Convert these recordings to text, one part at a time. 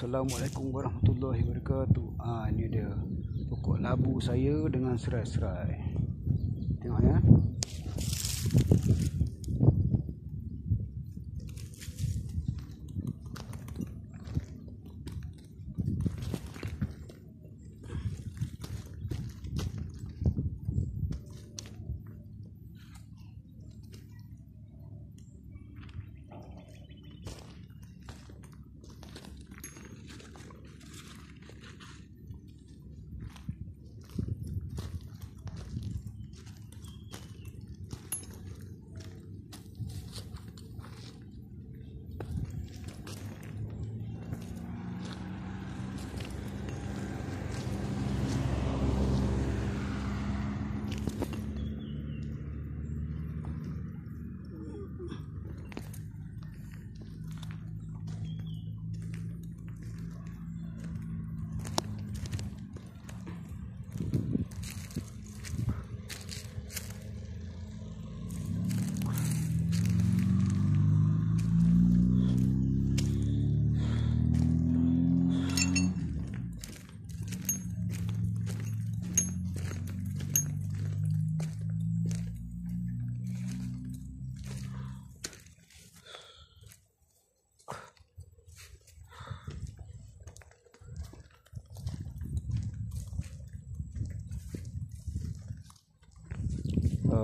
Assalamualaikum warahmatullahi wabarakatuh. Ah ini dia pokok labu saya dengan serai-serai. Tengok ya.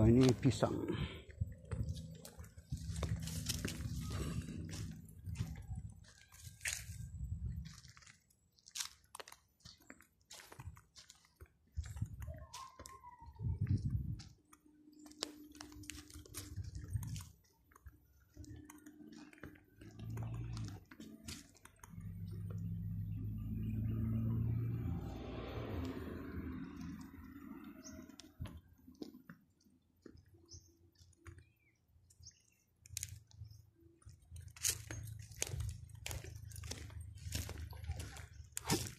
Ini pisang